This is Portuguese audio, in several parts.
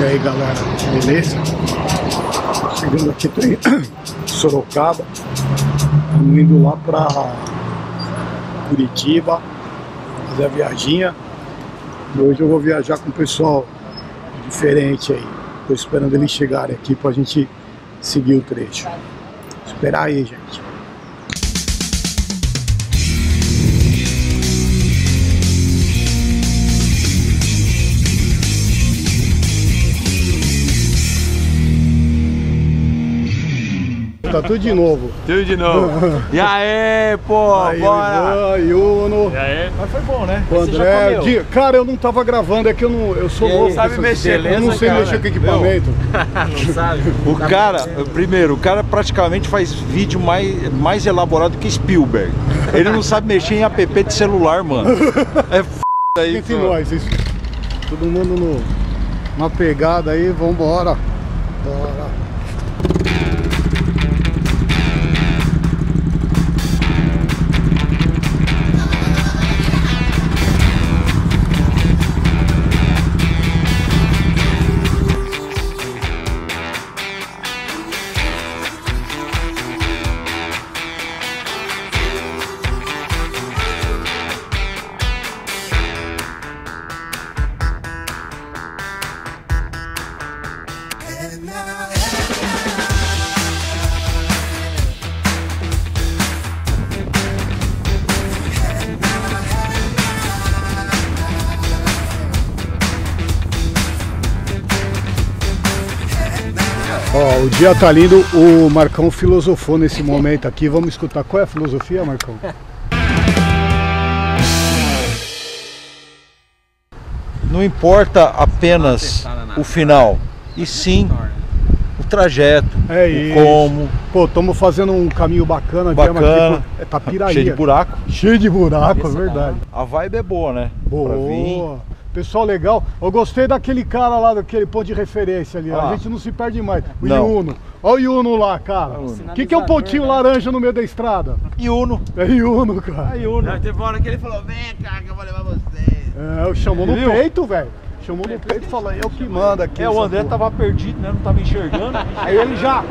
E aí galera, beleza? Chegando aqui tô em Sorocaba, indo lá pra Curitiba, fazer a viaginha. E hoje eu vou viajar com o pessoal diferente aí. Tô esperando eles chegarem aqui pra gente seguir o trecho. Esperar aí, gente. Tá tudo de novo. Tudo de novo. E aí, pô, Aí, bora. Ivan, Yuno, E aí? Mas foi bom, né? o André. Di- Cara, eu não tava gravando, é que eu não. Eu sou E louco. sabe mexer, Eu não beleza, sei cara? mexer com equipamento. Não sabe? O cara, primeiro, o cara praticamente faz vídeo mais, mais elaborado que Spielberg. Ele não sabe mexer em app de celular, mano. É f aí. Entre nós, isso. Todo mundo no, na pegada aí, vambora. Bora. O dia tá lindo, o Marcão filosofou nesse momento aqui. Vamos escutar qual é a filosofia, Marcão? Não importa apenas o final, e sim o trajeto, É o isso. como, Pô, estamos fazendo um caminho bacana, bacana, aqui pro- é Tapiraí. cheio de buraco. Cheio de buraco, é verdade. A vibe é boa, né? Pra vir. Boa. Pessoal legal. Eu gostei daquele cara lá, daquele ponto de referência ali. Ah. A gente não se perde mais. O Não. Yuno. Olha o Yuno lá, cara. O que, que é um pontinho laranja no meio da estrada? E Uno. É Yuno, cara. Não, teve uma hora que ele falou, vem cá que eu vou levar vocês. É, chamou no Viu? peito, velho. Chamou no peito e falou, eu que manda aqui. É, o André porra." tava perdido, né? Não tava enxergando. Aí ele já.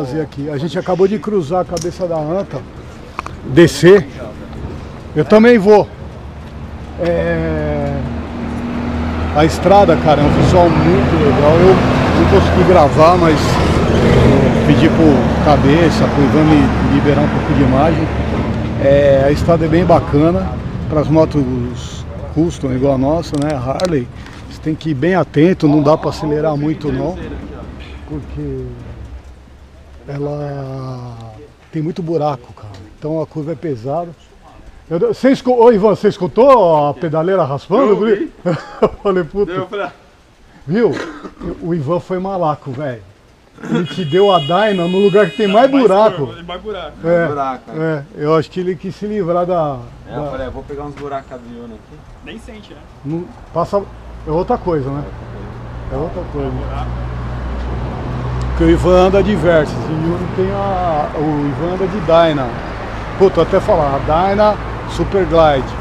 Fazer aqui. A gente acabou de cruzar a cabeça da anta, descer. Eu também vou. É, A estrada, cara, é um visual muito legal. Eu não consegui gravar, mas eu pedi pro cabeça, pro Ivan me liberar um pouco de imagem. É, A estrada é bem bacana para as motos custom igual a nossa, né? Harley. Você tem que ir bem atento, não dá para acelerar muito não. Porque ela tem muito buraco, cara. Então a curva é pesada. Eu, você escu... Ô Ivan, você escutou a pedaleira raspando? Eu. Eu falei, puta. Falei, Viu? O Ivan foi malaco, velho. Ele te deu a Dyna no lugar que tem mais buraco. mais buraco. É, buraco. é, eu acho que ele quis se livrar da. É, eu da- falei, eu vou pegar uns buracos Uno aqui. Nem sente, né? não- passa, é outra coisa, né? É outra coisa. Porque o Ivan anda de Versys e o Yuri tem a. O Ivan anda de Dyna. Puta, até falar, a Dyna Super Glide.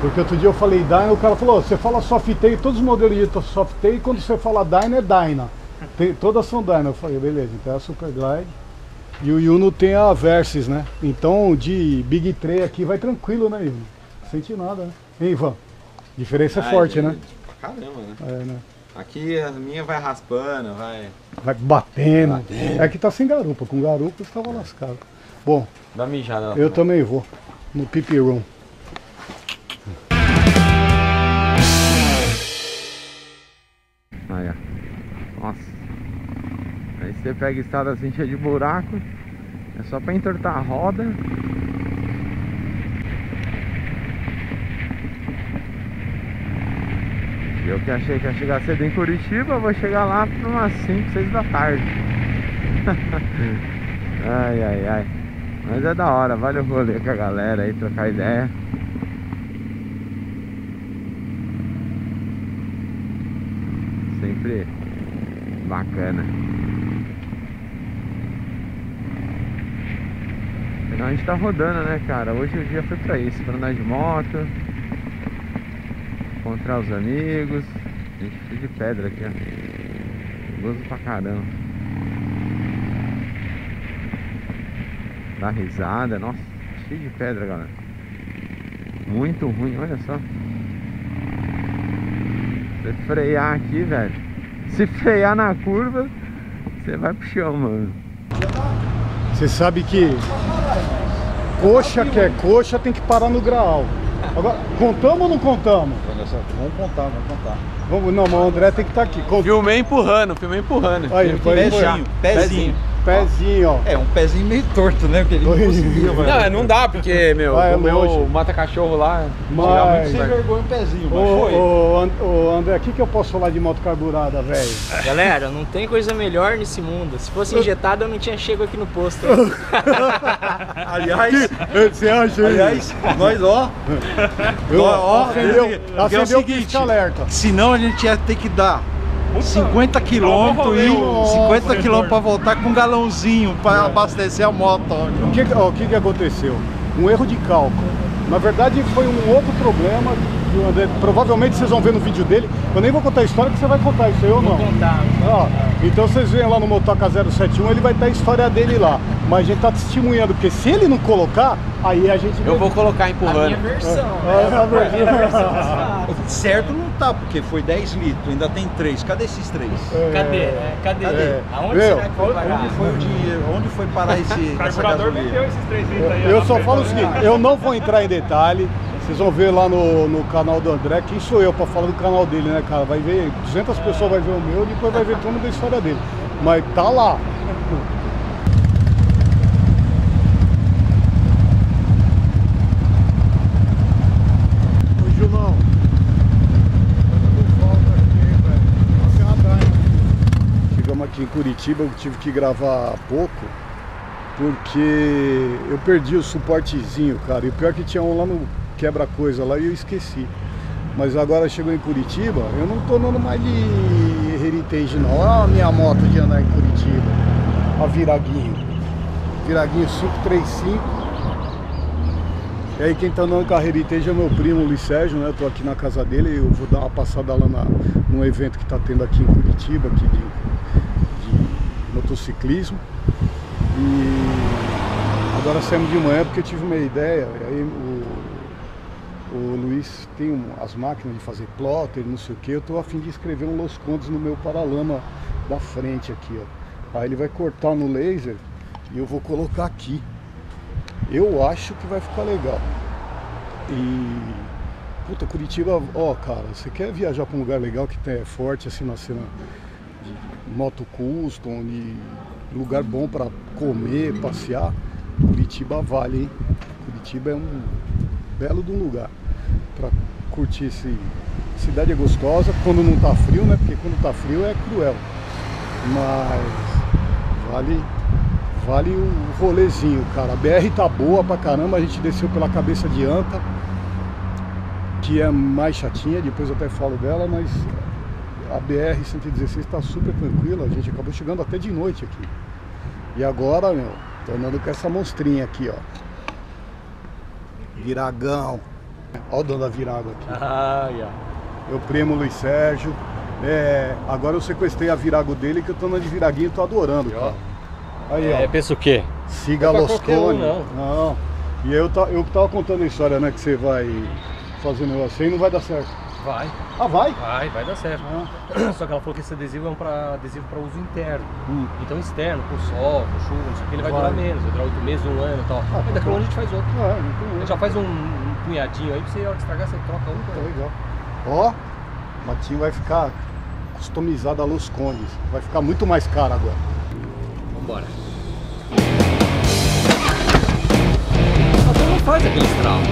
Porque outro dia eu falei Dyna, o cara falou, você fala Softail, todos os modelos de Softail, quando você fala Dyna é Dyna. Tem, todas são Dyna. Eu falei, beleza, então é a Super Glide. E o Yuno tem a Versys, né? Então de Big 3 aqui vai tranquilo, né, Yuno? Sente nada, né? Hein, Ivan? Diferença é forte, né? Pra caramba, né? É, né? Aqui a minha vai raspando, vai. Vai batendo. É que tá sem garupa. Com garupa você tava lascado. Bom, Dá mijada lá. eu também vou. No pipi room. Aí, ó. Nossa. Aí você pega estrada assim cheia de buraco. É só pra entortar a roda. Eu que achei que ia chegar cedo em Curitiba, vou chegar lá por umas 5, 6 da tarde. ai, ai, ai. Mas é da hora, vale o rolê com a galera aí, trocar ideia. Sempre bacana. Afinal a gente tá rodando, né, cara? Hoje o dia foi pra isso, pra andar de moto, encontrar os amigos. Gente, de pedra aqui, ó. Gozo pra caramba. Dá risada, nossa, cheio de pedra, galera. Muito ruim, olha só. Você frear aqui, velho. Se frear na curva, você vai pro chão, mano. Você sabe que coxa que é coxa tem que parar no grau. Agora, contamos ou não contamos? Vamos contar, vamos contar. Vamos, não, mas o André tem que estar aqui. Cont... Filmei empurrando, filmei empurrando. Aí, foi deixar. Pezinho, pezinho. Pezinho, ó. É, um pezinho meio torto, né? Porque ele não conseguia, velho. Não, não dá, porque, meu, Ah, é o meu longe. mata-cachorro lá. Mas- tira muito Sem vergonha o pezinho, mas Ô, foi. ô, And- ô, André, o que, que eu posso falar de moto carburada, velho? Galera, não tem coisa melhor nesse mundo. Se fosse injetada, eu não tinha chego aqui no posto. Aliás, Você acha aliás, nós, ó, Eu- ó, ó, acendeu, porque é o acendeu seguinte, pisca-alerta. senão a gente ia ter que dar 50 quilômetros e Nossa, 50 quilômetros pra voltar com um galãozinho pra abastecer a moto. O que, ó, o que, que aconteceu? Um erro de cálculo. Na verdade, foi um outro problema que o André. Provavelmente vocês vão ver no vídeo dele. Eu nem vou contar a história que você vai contar isso aí ou não. Vou contar. Ó, então vocês veem lá no Motoca 071, ele vai ter a história dele lá. Mas a gente tá testemunhando, porque se ele não colocar, aí a gente. Eu vou colocar A empurrando. minha versão. É, né? a versão. A. Certo não tá, porque foi 10 litros, ainda tem 3. Cadê esses 3? Cadê? né? Cadê? É. Aonde Meu, será que foi parar? Onde foi o dinheiro? Onde foi parar esse, essa gasolina? esses três litros aí. Eu só falo o seguinte, eu não vou entrar em detalhe. Vocês vão ver lá no, no canal do André. Quem sou eu pra falar do canal dele, né, cara? Vai ver, 200 pessoas vai ver o meu, depois vai ver tudo da história dele. Mas tá lá. Ô, Gilmão. Dando volta aqui, velho. Nossa, é uma Dyna. Chegamos aqui em Curitiba, eu tive que gravar há pouco porque eu perdi o suportezinho, cara. E o pior é que tinha um lá no quebra-coisa lá e eu esqueci. Mas agora chegou em Curitiba, eu não tô andando mais de Heritage não. Olha a minha moto de andar em Curitiba. A Viraguinho. Viraguinho 535. E aí quem tá andando com a Heritage é meu primo Luiz Sérgio, né? Eu tô aqui na casa dele, eu vou dar uma passada lá na, num evento que tá tendo aqui em Curitiba, aqui de, motociclismo. E agora saímos de manhã porque eu tive uma ideia. Aí o, o Luiz tem as máquinas de fazer plotter, não sei o que. Eu estou a fim de escrever um Los Condes no meu paralama da frente aqui, ó. Aí ele vai cortar no laser e eu vou colocar aqui. Eu acho que vai ficar legal. E puta, Curitiba, ó, cara, você quer viajar para um lugar legal que é forte assim na cena moto custom, de lugar bom para comer, passear, Curitiba vale, hein? Curitiba é um belo de um lugar para curtir esse. Cidade é gostosa quando não tá frio, né? Porque quando tá frio é cruel. Mas vale vale o rolezinho, cara. A BR tá boa pra caramba, a gente desceu pela cabeça de anta, que é mais chatinha, depois eu até falo dela, mas a BR-116 está super tranquila, a gente acabou chegando até de noite aqui. E agora, meu, tô andando com essa monstrinha aqui, ó. Viragão. Olha o dono da Virago aqui. Ai, ó. Meu primo Luiz Sérgio. É, agora eu sequestrei a Virago dele, que eu tô andando de Viraguinho e tô adorando, cara. Aí, ó. É, pensa o quê? Siga Não é Los pra qualquer um, não. Não. E eu, eu tava contando a história, né? Que você vai fazer um negócio aí e não vai dar certo. Vai, Ah, vai? vai, vai dar certo. Ah, Só que ela falou que esse adesivo é um pra, adesivo para uso interno. hum. Então externo, com sol, com chuva, não sei o que, ele vai, Vai. durar menos, vai durar oito meses, um ano e tal. Ah, daqui a um ano a gente faz outro. Ah, tem A gente já faz um, um punhadinho aí pra você, a hora que estragar, você troca um. Tá legal. Ó, o matinho vai ficar customizado a Los Condes. Vai ficar muito mais caro agora. Vambora. Até não faz aquele estralo.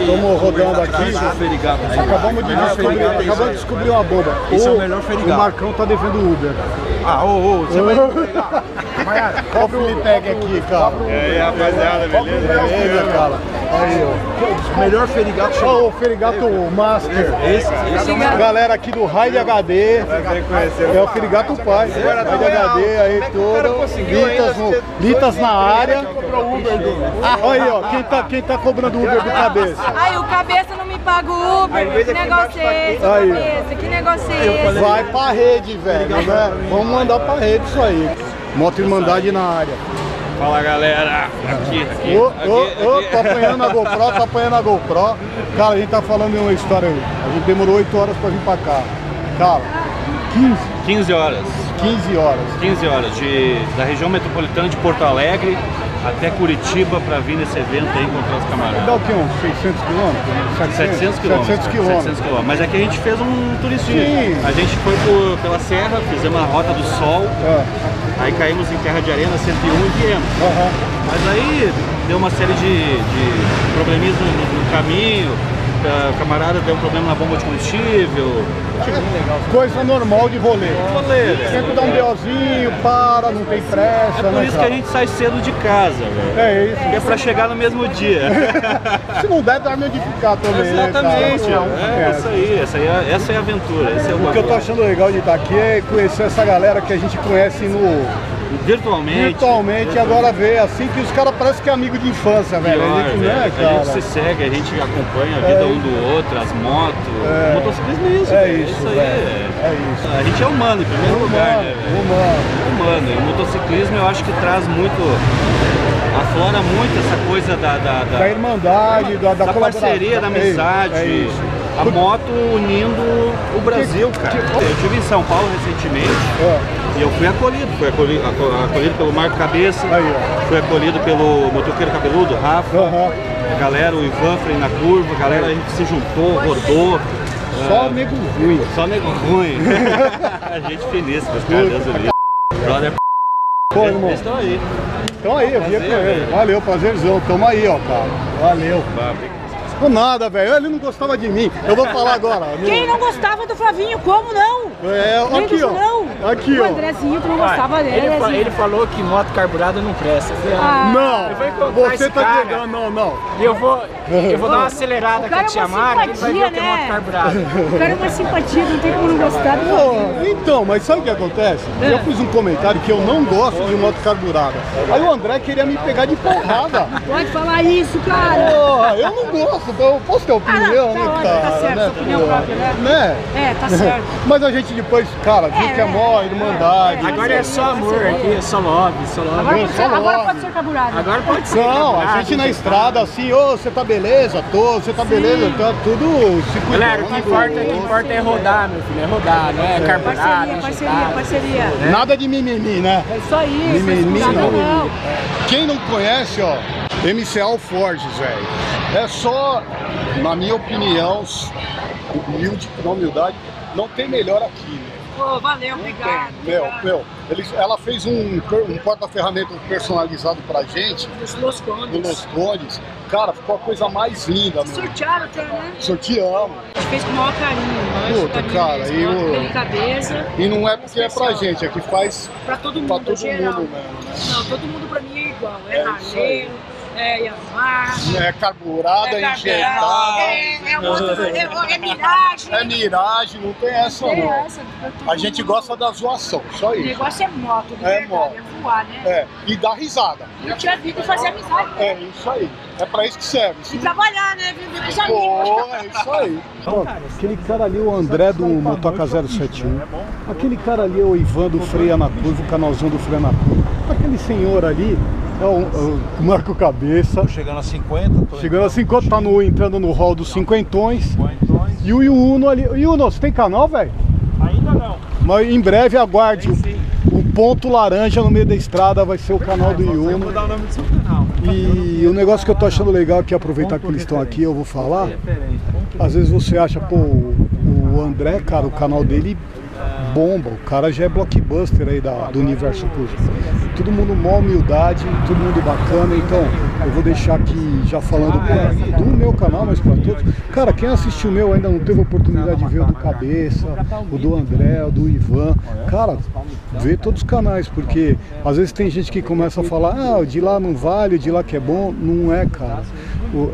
Estamos rodando aqui. Acabamos de, descobrir, acabamos de descobrir uma boba. Esse o, é o melhor feriado. Né? É é o Marcão tá devendo Uber. Ah, ô, ô, você vai. Qual que ele pega aqui, cara? E aí, rapaziada, beleza? Beleza, cara. Aí, ó. O melhor ferigato. Ó, o Ferigato Master. Esse, esse é o melhor. Galera aqui do Raid HD. É o Ferigato Pai. Raid HD aí todo. Litas, no- Litas na área. Aí, ó, quem tá, quem tá cobrando Uber do cabeça? Ai, o cabeça não me paga o Uber. Que negócio é esse, Aí. cabeça? Que negócio é esse? Vai pra rede, velho, né? Vamos mandar pra rede isso aí. Moto Irmandade na área. Fala galera, aqui, aqui. Ô, aqui, ô, ô, aqui. tô apanhando a GoPro, tô apanhando a GoPro. Cara, a gente tá falando de uma história aí. A gente demorou 8 horas pra vir pra cá. Cara, 15, 15 horas. 15 horas. 15 horas de, da região metropolitana de Porto Alegre até Curitiba para vir nesse evento aí encontrar os Dá camaradas. o quê? Uns 600 quilômetros? 700 quilômetros. 700 cara, quilômetros. 700 quilômetros. Mas aqui a gente fez um turistinho. Sim. A gente foi por- pela serra, fizemos a Rota do Sol, É, aí caímos em Terra de Arena 101 e viemos. aham. Mas aí deu uma série de, de probleminhas no- no caminho, a camarada deu um problema na bomba de combustível. Coisa normal de rolê. Rolê, né? Sempre dá um BOzinho, para, não tem pressa, É por né, isso que a gente sai cedo de casa, velho. É isso. Porque é pra chegar no mesmo dia. Se não der, dá de ficar também, né, Exatamente, cara? é, isso aí, essa, aí é, essa é a aventura, esse é o O que eu tô achando legal de estar aqui é conhecer essa galera que a gente conhece no Virtualmente. virtualmente e agora ver assim que os caras parecem que é amigo de infância, velho. Pior, a gente, velho. né, a cara? gente se segue, a gente acompanha a vida É. um do outro, as motos, É. o motociclismo é isso, É velho, isso, aí é... É isso. A gente é humano, em primeiro lugar, né, velho? humano. humano. E o motociclismo eu acho que traz muito, aflora muito essa coisa da, da, da- Da irmandade, da, da, da parceria, da É isso, amizade. É isso. A moto unindo o Brasil, cara. Eu estive em São Paulo recentemente É. e eu fui acolhido. Fui acolhido, aco- acolhido pelo Marco Cabeça, Aí, fui acolhido pelo motoqueiro cabeludo, Rafa, a galera, o Ivan freio na curva, a galera, a gente se juntou, rodou. Só Ah, nego ruim. só nego ruim. a gente finíssima, os caras Deus do. Brother, Pô, irmão. eles estão aí. Então aí, eu via com ele. velho. Valeu, prazerzão. Tamo aí, ó, cara. Valeu. Por nada, velho. Ele não gostava de mim. Eu vou falar agora. Quem não gostava do Flavinho, como não? É, Nem aqui, ó. não. Aqui, O ó. Andrezinho, tu não gostava dele, Ele, fa- ele falou que moto carburada não presta. Eu falei, ah, Ah, Não, Eu vou encontrar você esse tá cara. pegando, não, não. E eu vou, eu vou dar uma acelerada com a é tia uma Mari, ele vai ver simpatia, o que é moto né? carburada. O cara é uma simpatia, não tem como não gostar. Pô, então, mas sabe o que acontece? Eu fiz um comentário que eu não gosto de moto carburada. Aí o André queria me pegar de porrada. Pode falar isso, cara. Porra, eu não gosto, então eu posso ter opinião, Ah, tá né, ótimo, cara? tá certo, né, sua opinião porra? própria, né? Né? É, tá certo. Mas a gente depois, cara, viu que é mó irmandade. Agora é só amor aqui, é só love, só love. Agora pode ser, agora pode ser carburado. Agora pode ser. Não, a gente na estrada assim, ô, você tá beleza? Tô, você tá beleza? Tá tudo se cuidando. Galera, o que importa, o que importa é rodar, meu filho, é rodar, não é carburado, Parceria, parceria, injetado. parceria. Nada de mimimi, né? É isso aí, Mimimi, nada não. não. Quem não conhece, ó, MCL Forges, velho. É só, na minha opinião, humilde, na humildade, não tem melhor aqui, né? Pô, valeu, obrigado. Meu, meu, eles, ela fez um, um porta-ferramenta personalizado pra gente, Dos Los do Condes. Los Condes. Cara, ficou a coisa mais linda, meu. Sortearam até, né? Sorteamos. A gente fez com o maior carinho, Puta, carinho cara, e o- delicadeza. E não é porque é pra gente, é que faz Pra todo mundo, pra todo geral. mundo mesmo, né? Não, todo mundo pra mim é igual. É, É raleiro, é Yamaha, É carburada, é injetada. carburado, é, é, outro- é, é miragem. É miragem, não tem essa Tem não. essa, A gente mundo. gosta da zoação, só O isso. negócio é moto, de É verdade, moto. é voar, né? É, e dá risada. Curtir a vida e fazer amizade. né? É isso aí. É pra isso que serve. E trabalhar, né? Viver com os amigos. Pô, é isso aí. aquele cara ali, o André do Motoca 071. Aquele cara ali é o Ivan do Freia na Curva, o canalzão do Freia na Curva. Aquele senhor ali é o, é o Marco Cabeça. Chegando a 50, tô Chegando a 50, tá no, entrando no hall dos cinquentões. E o Yuno ali. Yuno, você tem canal, velho? Ainda não. Mas em breve aguarde. O, o ponto laranja no meio da estrada vai ser o canal do Yuno. dar o nome do seu canal. E o negócio que eu tô achando legal aqui, aproveitar que eles estão aqui, eu vou falar. Às vezes você acha, pô, o André, cara, o canal dele bomba, o cara já é blockbuster aí da, do universo acústico. Todo mundo mó humildade, todo mundo bacana, então eu vou deixar aqui já falando pra, do meu canal, mas para todos. Cara, quem assistiu o meu ainda não teve oportunidade de ver o do Cabeça, o do André, o do Ivan. Cara, vê todos os canais, porque às vezes tem gente que começa a falar, ah, de lá não vale, de lá que é bom. Não é, cara.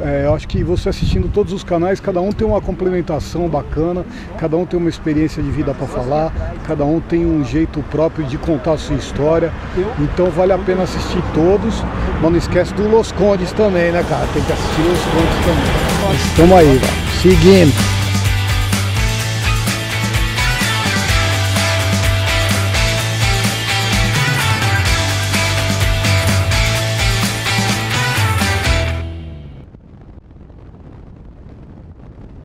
É, eu acho que você assistindo todos os canais, cada um tem uma complementação bacana, cada um tem uma experiência de vida para falar, cada um tem um jeito próprio de contar a sua história. Então vale a pena assistir todos, mas não esquece do Los Condes também, né, cara? Tem que assistir Los Condes também. Estamos aí. Seguindo.